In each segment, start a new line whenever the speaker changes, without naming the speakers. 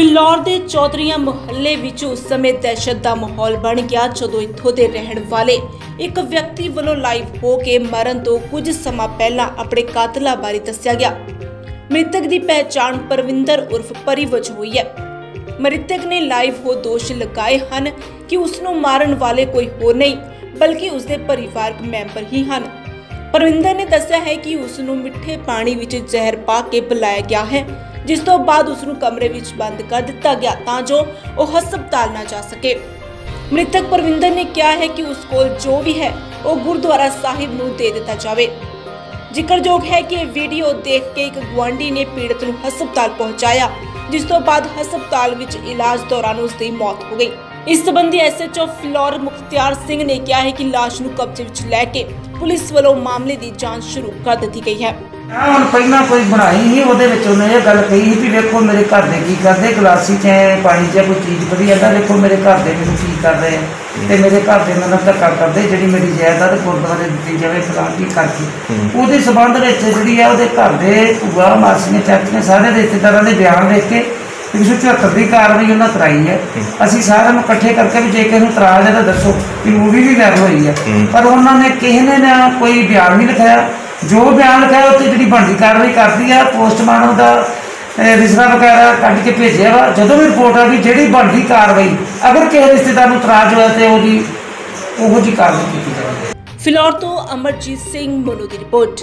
ਫਿਲੌਰ ਦੇ ਚੌਧਰੀਆਂ ਮੁਹੱਲੇ ਵਿੱਚ ਉਸ ਸਮੇਂ ਦਹਿਸ਼ਤ ਦਾ ਮਾਹੌਲ ਬਣ ਗਿਆ ਜਦੋਂ ਇੱਥੋਂ ਦੇ ਰਹਿਣ ਵਾਲੇ ਇੱਕ ਵਿਅਕਤੀ ਵੱਲੋਂ ਲਾਈਵ ਹੋ ਕੇ ਮਰਨ ਤੋਂ ਕੁਝ ਸਮਾਂ ਪਹਿਲਾਂ ਆਪਣੇ ਕਾਤਲਾਂ ਬਾਰੇ ਦੱਸਿਆ ਗਿਆ। ਮ੍ਰਿਤਕ ਦੀ ਪਹਿਚਾਣ ਪਰਵਿੰਦਰ ਉਰਫ ਪਰੀ ਵਜੋਂ ਹੋਈ ਹੈ। ਮ੍ਰਿਤਕ ਨੇ ਲਾਈਵ ਹੋ ਦੋਸ਼ ਲਗਾਏ ਹਨ ਕਿ ਉਸ ਨੂੰ ਮਾਰਨ ਵਾਲੇ ਕੋਈ ਹੋਰ ਨਹੀਂ, ਬਲਕਿ ਉਸ ਦੇ ਪਰਿਵਾਰਕ ਮੈਂਬਰ ਹੀ ਹਨ। ਪਰਵਿੰਦਰ ਨੇ ਦੱਸਿਆ ਹੈ ਕਿ ਉਸ ਨੂੰ ਮਿੱਠੇ ਪਾਣੀ ਵਿੱਚ ਜ਼ਹਿਰ ਪਾ ਕੇ ਬੁਲਾਇਆ ਗਿਆ ਹੈ। ਜਿਸ ਤੋਂ ਬਾਅਦ ਉਸ ਨੂੰ ਕਮਰੇ ਵਿੱਚ ਬੰਦ ਕਰ ਦਿੱਤਾ ਗਿਆ ਤਾਂ ਜੋ ਉਹ ਹਸਪਤਾਲ ਨਾ ਜਾ ਸਕੇ। ਮ੍ਰਿਤਕ ਪਰਵਿੰਦਰ ਨੇ ਕਿਹਾ ਹੈ ਕਿ ਉਸ ਕੋਲ ਜੋ ਵੀ ਹੈ, ਉਹ ਗੁਰਦੁਆਰਾ ਸਾਹਿਬ ਨੂੰ ਦੇ ਦਿੱਤਾ ਜਾਵੇ। ਜ਼ਿਕਰਯੋਗ ਹੈ ਕਿ ਇਹ ਵੀਡੀਓ ਦੇਖ ਕੇ ਇੱਕ ਗੁਆਂਢੀ ਨੇ ਪੀੜਤ ਨੂੰ ਹਸਪਤਾਲ ਪਹੁੰਚਾਇਆ, ਜਿਸ ਤੋਂ ਬਾਅਦ ਹਸਪਤਾਲ ਵਿੱਚ ਇਲਾਜ ਦੌਰਾਨ ਉਸ ਦੀ ਮੌਤ ਹੋ ਗਈ। ਇਸ ਸੰਬੰਧੀ ਐਸਐਚਓ ਫਲੋਰ ਮੁਖਤਿਆਰ ਸਿੰਘ ਨੇ ਕਿਹਾ ਹੈ ਕਿ ਲਾਸ਼ ਨੂੰ ਕਬਜ਼ੇ ਵਿੱਚ ਲੈ ਕੇ ਪੁਲਿਸ ਵੱਲੋਂ ਮਾਮਲੇ ਦੀ ਜਾਂਚ ਸ਼ੁਰੂ ਕਰ ਦਿੱਤੀ ਗਈ ਹੈ।
ਹੁਣ ਪਹਿਲਾਂ ਕੋਈ ਬਣਾਈ ਸੀ ਉਹਦੇ ਵਿੱਚ ਉਹਨੇ ਇਹ ਗੱਲ ਕਹੀ ਸੀ ਵੀ ਵੇਖੋ ਮੇਰੇ ਘਰ ਦੇ ਕੀ ਕਰਦੇ ਗਲਾਸੀ 'ਚ ਐਂ ਪਾਣੀ 'ਚ ਕੋਈ ਚੀਜ਼ ਪਈ ਜਾਂਦਾ ਵੇਖੋ ਮੇਰੇ ਘਰ ਦੇ ਮੈਨੂੰ ਕੀ ਕਰ ਰਹੇ। ਆ ਤੇ ਮੇਰੇ ਘਰ ਦੇ ਮੈਨੂੰ ਧੱਕਾ ਕਰਦੇ ਜਿਹੜੀ ਮੇਰੀ ਜਾਇਦਾਦ ਗੁਰਦੁਆਰੇ ਦਿੱਤੀ ਜਾਵੇ ਫਲਾਂ ਕੀ ਕਰਕੇ। ਉਹਦੇ ਸਬੰਧ ਵਿੱਚ ਜਿਹੜੀ ਆ ਉਹਦੇ ਘਰ ਦੇ ਭੂਆ ਮਾਸੀਆਂ ਚਾਚੀਆਂ ਸਾਰੇ ਰਿਸ਼ਤੇਦਾਰਾਂ ਦੇ ਬਿਆਨ ਦੇਖ ਕੇ 174 ਦੀ ਕਾਰਵਾਈ ਉਹਨਾਂ ਕਰਾਈ ਹੈ। ਅਸੀਂ ਸਾਰਿਆਂ ਨੂੰ ਇਕੱਠੇ ਕਰਕੇ ਵੀ ਜੇ ਕਿਸੇ ਨੂੰ ਇਤਰਾਜ਼ ਹੈ ਤਾਂ ਦੱਸੋ ਕਿ ਮੂਵੀ ਵੀ ਵਾਇਰਲ ਹੋਈ ਹੈ। ਪਰ ਉਹਨਾਂ ਨੇ ਕਿਸੇ ਨੇ ਨਾ ਕੋਈ ਬਿਆਨ ਨਹੀਂ ਲਿਖਾਇਆ। ਜੋ ਬਿਆਨ ਲਿਖਾਇਆ ਉੱਤੇ ਜਿਹੜੀ ਬਣਦੀ ਕਾਰਵਾਈ ਕਰਦੀ ਆ ਪੋਸਟਮਾਰਟਮ ਦਾ ਰਿਸ਼ਤਾ ਵਗੈਰਾ ਕੱਢ ਕੇ ਭੇਜਿਆ ਵਾ। ਜਦੋਂ ਵੀ ਰਿਪੋਰਟ ਆ ਗਈ ਜਿਹੜੀ ਬਣਦੀ ਕਾਰਵਾਈ ਅਗਰ ਕਿਸੇ ਰਿਸ਼ਤੇਦਾਰ ਨੂੰ ਇਤਰਾਜ਼ ਹੋਇਆ ਤੇ ਉਹਦੀ ਉਹੋ ਜੀ ਕਾਰਵਾਈ ਕੀਤੀ ਜਾਵੇਗੀ
ਫਿਲੌਰ ਤੋਂ ਅਮਰਜੀਤ ਸਿੰਘ ਮਨੂ ਦੀ report.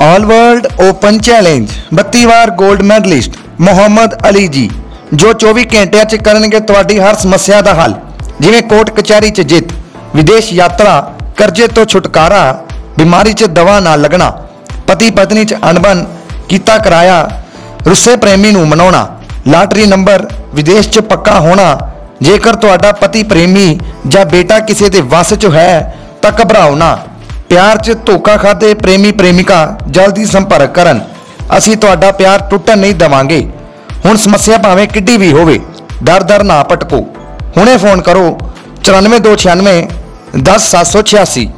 All world open challenge 32 ਵਾਰ 골ਡ ਮੈਡਲਿਸਟ ਮੁਹੰਮਦ ਅਲੀ ਜੀ ਜੋ 24 ਘੰਟਿਆਂ 'ਚ ਕਰਨਗੇ ਤੁਹਾਡੀ ਹਰ ਸਮੱਸਿਆ ਦਾ ਹੱਲ। ਜਿਵੇਂ ਕੋਰਟ ਕਚਹਿਰੀ 'ਚ ਜਿੱਤ ਵਿਦੇਸ਼ ਯਾਤਰਾ ਕਰਜ਼ੇ ਤੋਂ ਛੁਟਕਾਰਾ ਬਿਮਾਰੀ 'ਚ ਦਵਾ ਨਾ ਲੱਗਣਾ ਪਤੀ ਪਤਨੀ 'ਚ ਅਣਬਣ ਕੀਤਾ ਕਰਾਇਆ, ਰੁੱਸੇ ਪ੍ਰੇਮੀ ਨੂੰ ਮਨਾਉਣਾ, ਲਾਟਰੀ ਨੰਬਰ ਵਿਦੇਸ਼ 'ਚ ਪੱਕਾ ਹੋਣਾ, ਜੇਕਰ ਤੁਹਾਡਾ ਪਤੀ ਪ੍ਰੇਮੀ ਜਾਂ ਬੇਟਾ ਕਿਸੇ ਦੇ ਵੱਸ 'ਚ ਹੈ, ਤਾਂ ਘਬਰਾਓ ਨਾ। ਪਿਆਰ 'ਚ ਧੋਖਾ ਖਾਦੇ ਪ੍ਰੇਮੀ ਪ੍ਰੇਮਿਕਾ ਜਲਦੀ ਸੰਪਰਕ ਕਰਨ। ਅਸੀਂ ਤੁਹਾਡਾ ਪਿਆਰ ਟੁੱਟਣ ਨਹੀਂ ਦੇਵਾਂਗੇ। ਹੁਣ ਸਮੱਸਿਆ ਭਾਵੇਂ ਕਿੱਡੀ ਵੀ ਹੋਵੇ ਦਰ ਦਰ ਨਾ ਭਟਕੋ। ਹੁਣੇ ਫੋਨ ਕਰੋ 94296 10786